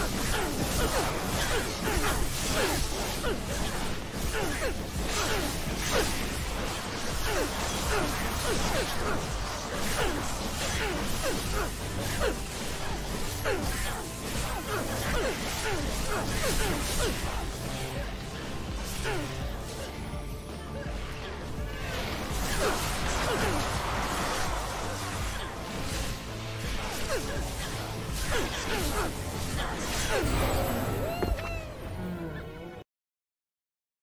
Ugh! Ugh!